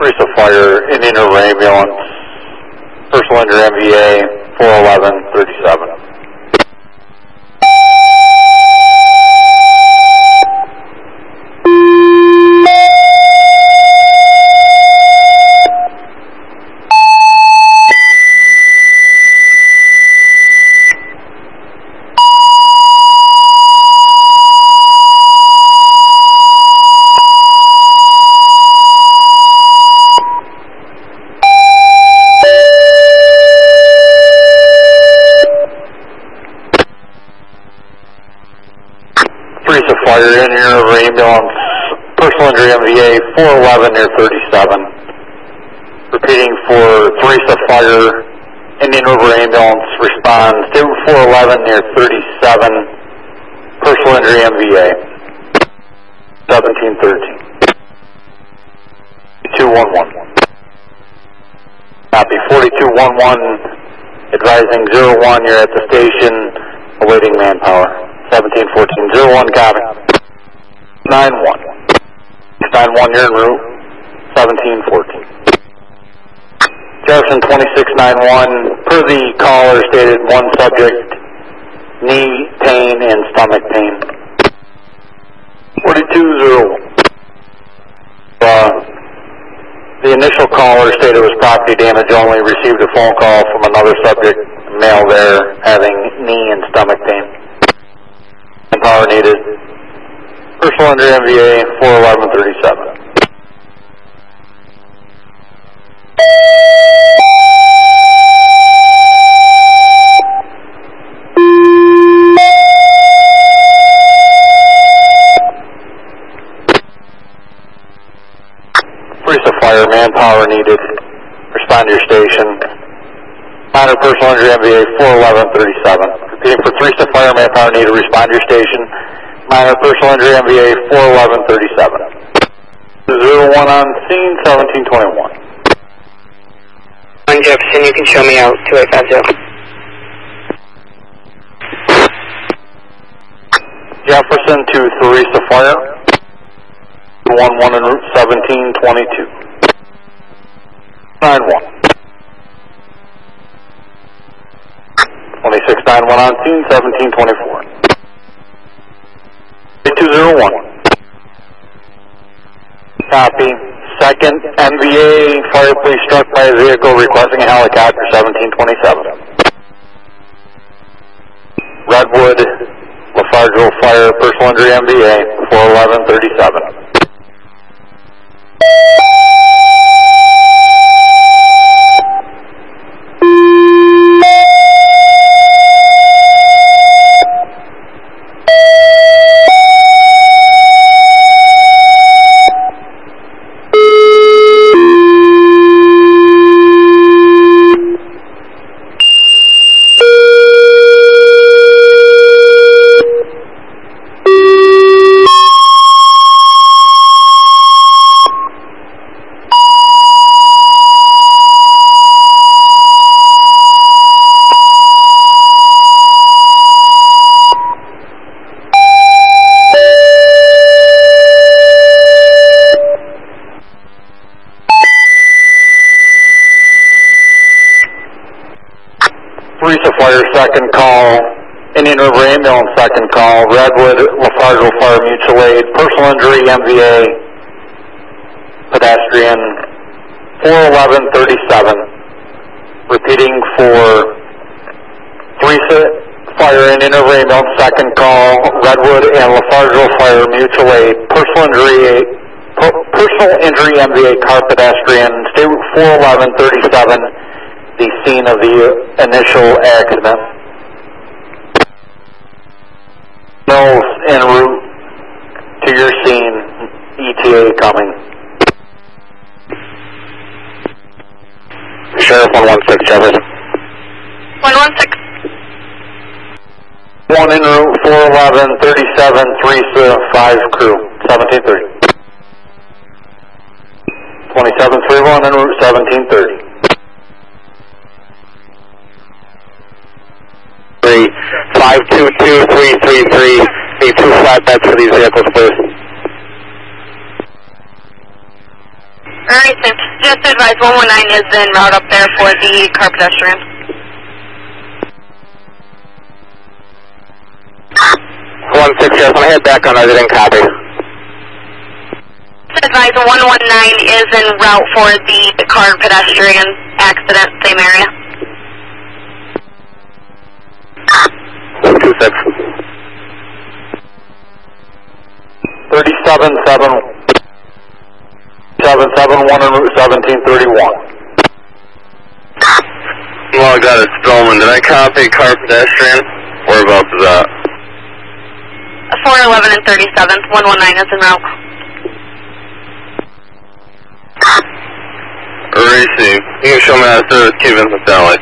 Theresa Fire, Indian River Ambulance, personal injury MVA 41137. Fire, Indian River Ambulance, personal injury MVA 411 near 37. Repeating for Theresa Fire, Indian River Ambulance responds to 411 near 37. Personal injury MVA 1713. 211. Copy 4211 advising 01 you're at the station awaiting manpower. 1714 01 copy. 91. 91 you're en route. 1714. Jefferson 2691 per the caller stated one subject knee pain and stomach pain. 4201. Uh, the initial caller stated it was property damage only, received a phone call from another subject, male there, having knee and stomach pain. Power needed. Personal injury MVA 41137. Theresa Fire, manpower needed. Respond to your station. Minor personal injury MVA 41137. Repeating for Theresa Fire, manpower needed. Respond to your station. Minor personal injury MVA 41137. 01 on scene, 1721. One Jefferson, you can show me out 2850. Jefferson to Theresa Fire. 11 en route 1722. 91. 2691 on scene, 1724. 201. Copy. Second MVA fire police struck by a vehicle requesting a helicopter, 1727. Redwood, Lafargeville Fire, personal injury MVA, 41137. Fire second call, Indian River Ambulance second call, Redwood, Lafargeville Fire Mutual Aid, personal injury MVA, pedestrian, 41137. Repeating for Theresa Fire, Indian River Ambulance second call, Redwood and Lafargeville Fire Mutual Aid, personal injury, personal injury MVA car pedestrian, State Route 41137 the scene of the initial accident. Mills en route to your scene, ETA coming. Sheriff 116, Jefferson. 116. One en route, 411, 37, Theresa, 5 crew, 1730. 2731 en route, 1730. three five two two three three three. Need two flatbeds for these vehicles, please. Alright, thanks. Just advise 119 is in route up there for the car pedestrian. One six, yes, I'm head back on resident copy. Just advise 119 is in route for the car pedestrian accident, same area. Two six. Thirty-seven, seven, seven, seven, one en route seventeen thirty-one. Logged out of Spillman. Did I copy car pedestrian? Whereabouts is that? 411 and 37th, 119 is en route. Racing. You can show me how to service Cape Vincent Satellite.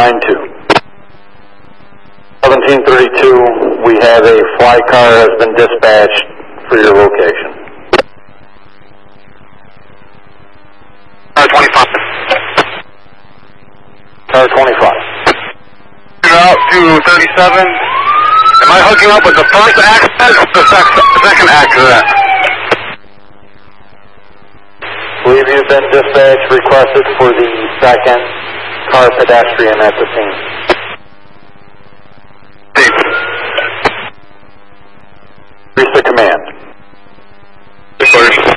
Four nine. Twenty-six, nine, two. Seventeen thirty-two, we have a fly car has been dispatched for your location. Car twenty-five. Car twenty-five. Out to thirty-seven. Am I hooking up with the first accident or the sec- second accident? Believe you've been dispatched requested for the second car pedestrian at the scene. Increase the command. First.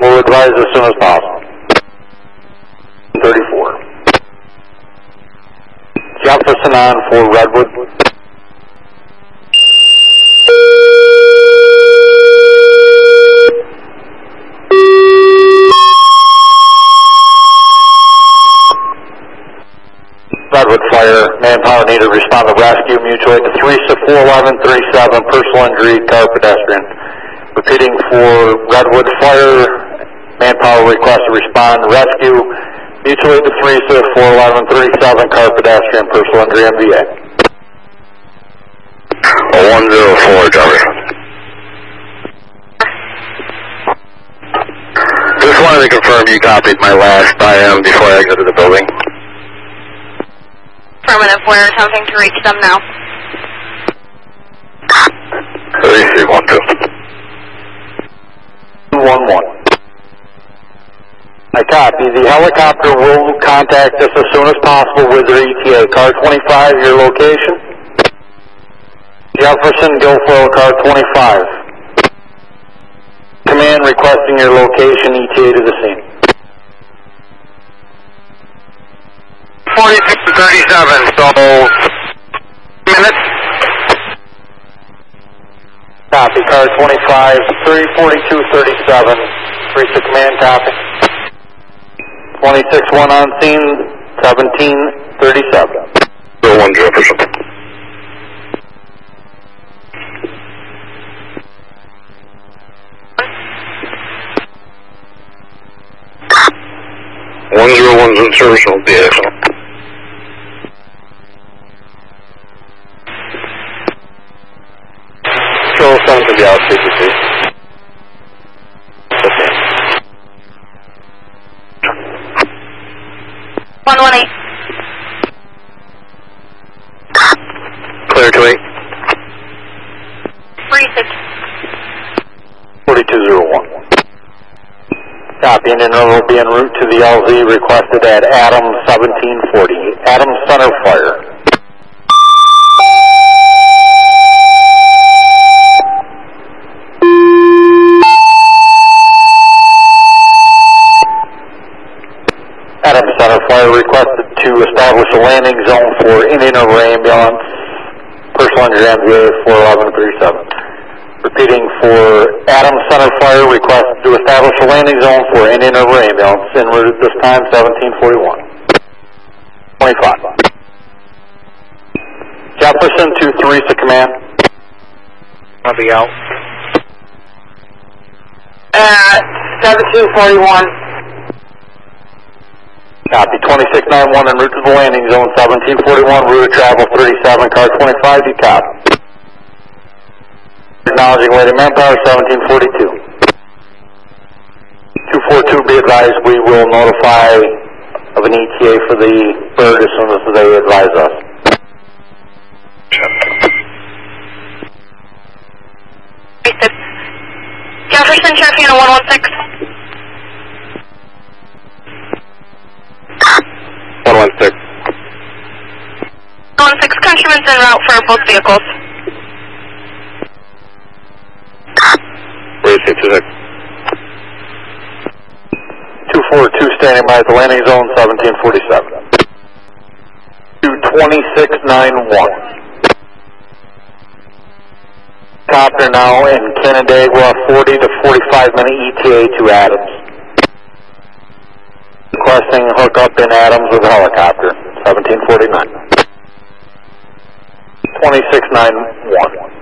We'll advise as soon as possible. 34. Jefferson on for Redwood. Fire, manpower needed, to respond to rescue, mutual aid to 3 411 37, personal injury, car pedestrian. Repeating for Redwood Fire, manpower request to respond, rescue, mutual aid to 3 411 37, car pedestrian, personal injury, MVA. One zero four, driver. Just wanted to confirm you copied my last IM before I exited the building. Affirmative, we're attempting to reach them now. Receive one two. 211. I copy. The helicopter will contact us as soon as possible with their ETA. Car 25, your location? Jefferson, Guilfoyle, car 25. Command requesting your location, ETA to the scene. Forty-six to thirty-seven. So minutes. Copy. Car 25, 34237. Reach the command, copy. 26 1 on scene, 1737. Zero one Jefferson. One zero one's in service will be excellent. Control 7 to the out, CPC. One one eight. Clear to eight. Three six. 4201. And will be en route to the LZ requested at Adam 1740. Adam Center Fire. Adam Center Fire requested to establish a landing zone for Indian River Ambulance, personal injury MVA 41137. Repeating for Adam Center Fire request to establish a landing zone for Indian River Ambulance en route at this time 1741. 25. Jefferson to Theresa Command. I'll be out. Uh, 1741. Copy. 2691 en route to the landing zone 1741. Route of travel 37. Car 25. You copy. Acknowledging waiting manpower 1742. 242 be advised we will notify of an ETA for the bird as soon as they advise us. Wasted. Jefferson, Sheriff 116. One one six. 116, Countryman's en route for both vehicles. Precinct two six. 242 at the landing zone, 1747. 2691. Copter now in Canandaigua, 40 to 45 minute ETA to Adams. Requesting hookup in Adams with a helicopter, 1749. 2691.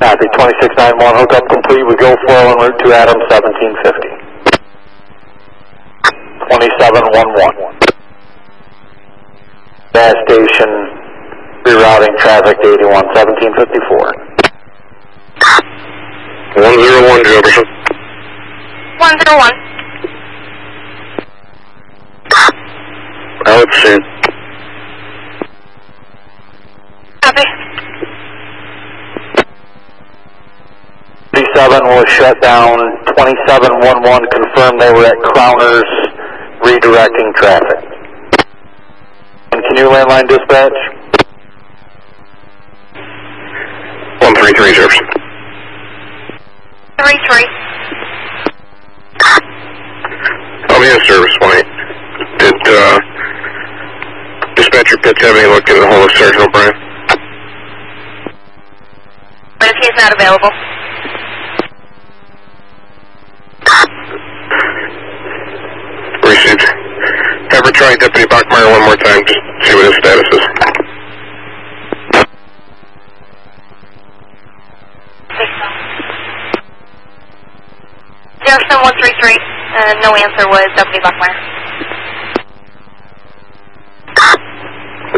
Copy, 2691, hookup complete with Guilfoyle en route to Adams, 1750. 2711. Gas station rerouting traffic to 81, 1754. One zero one Jefferson. 101. Alex Shane. Copy. 37 was shut down, 2711 confirmed they were at Crowners redirecting traffic. And can you landline dispatch? One three three Jefferson. 3-3. I'm in service point. Did uh, dispatcher Pitts have any luck getting the hold of Sergeant O'Brien? But if he's not available. Received. Have her try Deputy Bachmeyer one more time, just see what his status is. Jefferson 133. Uh, no answer was Deputy Buckmeyer.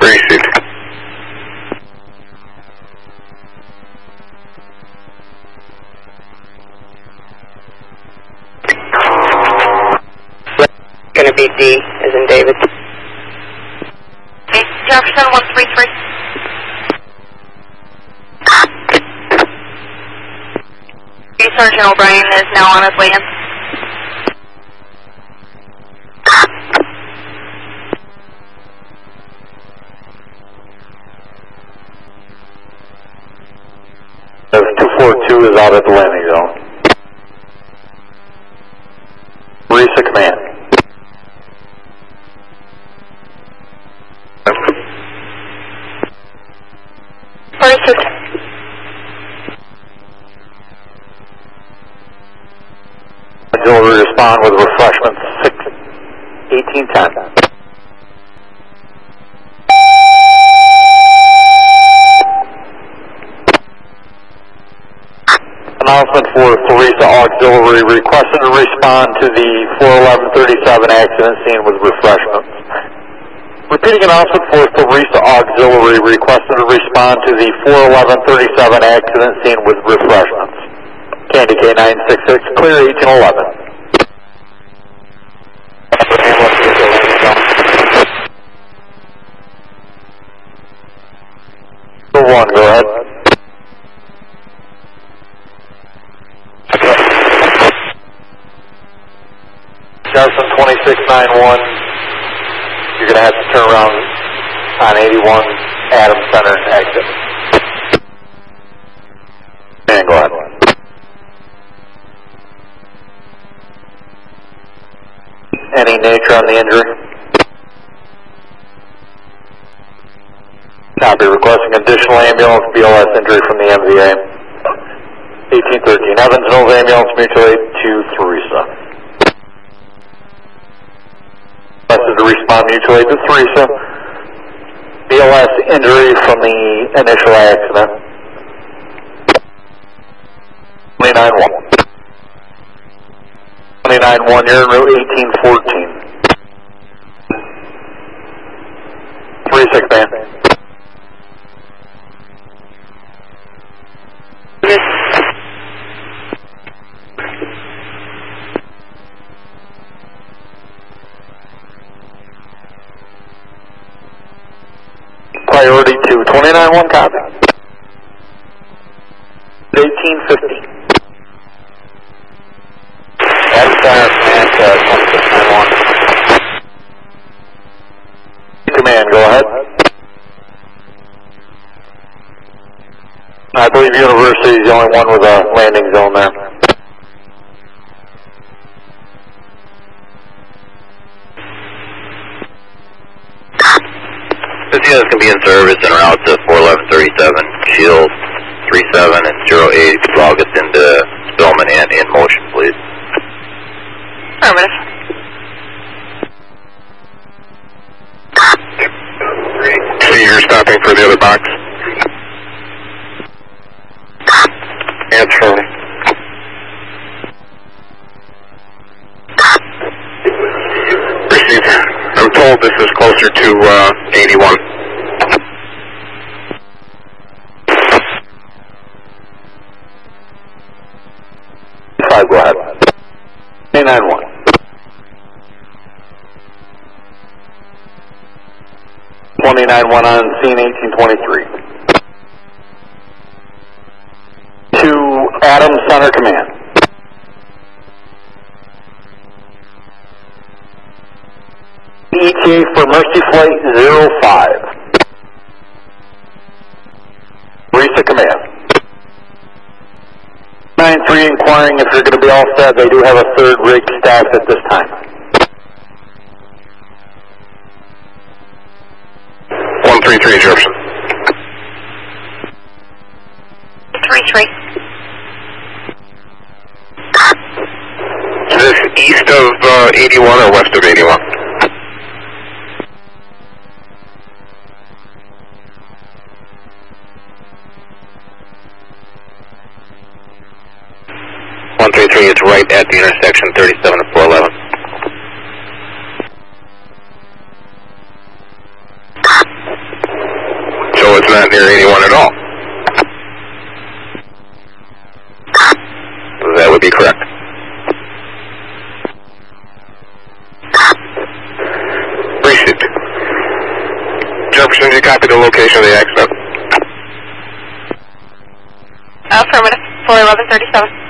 Received. Gonna be D, as in David. Jefferson 133. Okay, Sergeant O'Brien is now on his way in. As 242 is out at the landing zone. Marisa Command. Forty-six. Auxiliary respond with refreshments, 6, 1810. Announcement for Theresa Auxiliary requested to respond to the 41137 accident scene with refreshments. Repeating announcement for Theresa Auxiliary requested to respond to the 41137 accident scene with refreshments. Candy K966, clear 1811. Jefferson 2691, you're going to have to turn around on 81 Adams Center exit. And go ahead. Any nature on the injury? Copy, requesting additional ambulance BLS injury from the MVA. 1813, Evans Nova Ambulance Mutual Aid to respond mutual aid to Theresa. BLS injury from the initial accident. 29-1. 29-1, you're in route 1814. 3-6 man. Priority to 29-1 copy. 1850. Adam Center, command, uh, 2691. Command, go ahead. I believe University is the only one with a landing zone there. This unit's gonna be in service en route to 41137, Shield 37 and 08, log us into Spillman and in motion, please. Affirmative. See, you're stopping for the other box? Answer. Received. I'm told this is closer to, uh, 5 go ahead. 991. Twenty-nine one on scene eighteen twenty-three. To Adam Center Command. ETA for Mercy Flight zero five. the Command. Inquiring if you're going to be all set. They do have a third rig staffed at this time. One three three Jefferson. Three three. Is this east of uh, 81 or west of 81? the intersection 37 to 411. So it's not near anyone at all? That would be correct. Appreciate. Jefferson, you copy the location of the accident? Affirmative, 41137.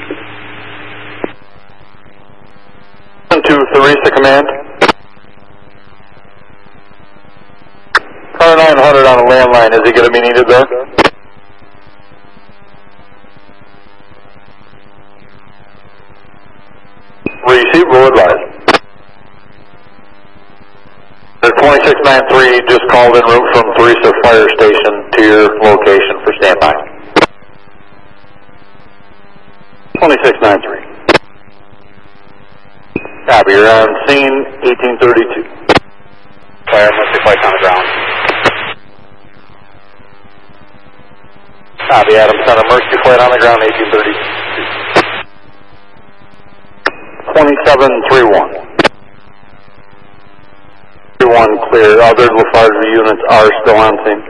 Theresa, command. Car 900 on a landline, is he going to be needed there? Receive, will advise. 2693 just called in route from Theresa Fire Station to your location for standby. 2693. Copy, you're on scene 1832. Fire, must be flights on the ground. Copy, Adam Center, Mercy flight on the ground, 1832. 2731. 31 clear, other Lafarge units are still on scene.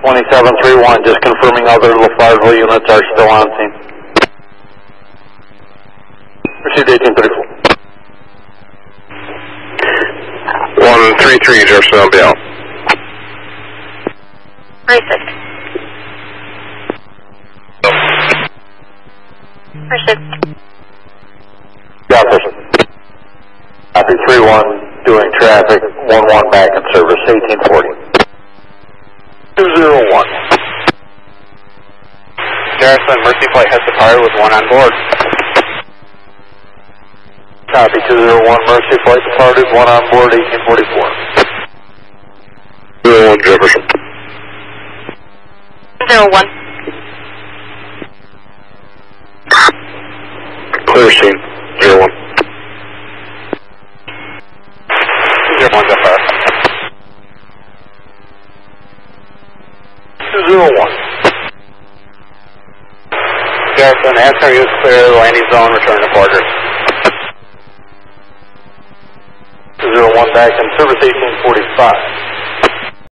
2731, just confirming other Lafarge units are still on scene. Received 1834. One three three Jefferson, I'll be out. Received. Received. Copy, 3-1, doing traffic, 1-1 back in service, 1840. 201. Jefferson, Mercy Flight has departed with one on board. Copy, 201, Mercy flight departed, 1 on board, 1844. Zero one Jefferson. Zero one. Clear scene. Zero one. Zero one's up fire. 201. Jefferson, answer is clear, landing zone, return to quarters. Back in service, 1845.